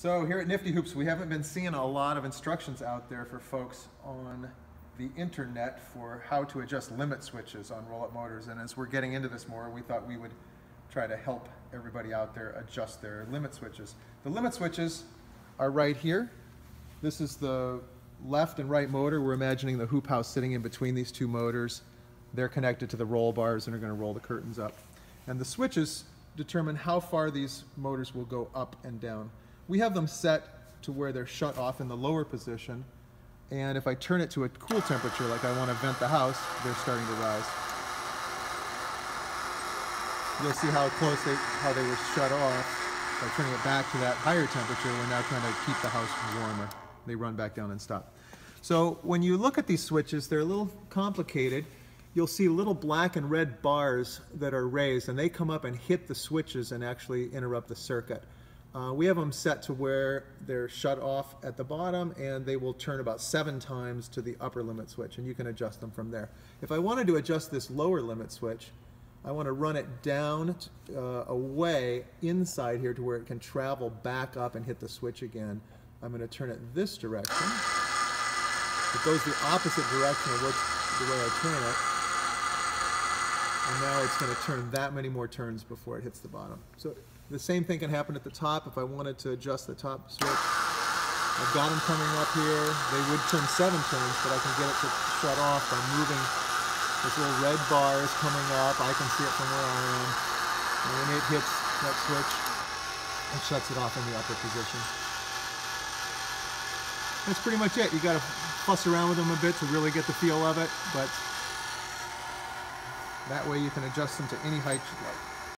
So here at Nifty Hoops, we haven't been seeing a lot of instructions out there for folks on the internet for how to adjust limit switches on roll-up motors. And as we're getting into this more, we thought we would try to help everybody out there adjust their limit switches. The limit switches are right here. This is the left and right motor. We're imagining the hoop house sitting in between these two motors. They're connected to the roll bars and are going to roll the curtains up. And the switches determine how far these motors will go up and down. We have them set to where they're shut off in the lower position. And if I turn it to a cool temperature, like I want to vent the house, they're starting to rise. You'll see how close they, how they were shut off. By turning it back to that higher temperature, we're now trying to keep the house warmer. They run back down and stop. So when you look at these switches, they're a little complicated. You'll see little black and red bars that are raised, and they come up and hit the switches and actually interrupt the circuit. Uh, we have them set to where they're shut off at the bottom and they will turn about seven times to the upper limit switch and you can adjust them from there. If I wanted to adjust this lower limit switch, I want to run it down uh, away inside here to where it can travel back up and hit the switch again. I'm going to turn it this direction. It goes the opposite direction of which, the way I turn it. And now it's going to turn that many more turns before it hits the bottom. So the same thing can happen at the top if I wanted to adjust the top switch. I've got them coming up here. They would turn seven turns, but I can get it to shut off by moving this little red bar is coming up. I can see it from where I am. And when it hits that switch, it shuts it off in the upper position. That's pretty much it. You got to fuss around with them a bit to really get the feel of it, but that way you can adjust them to any height you'd like.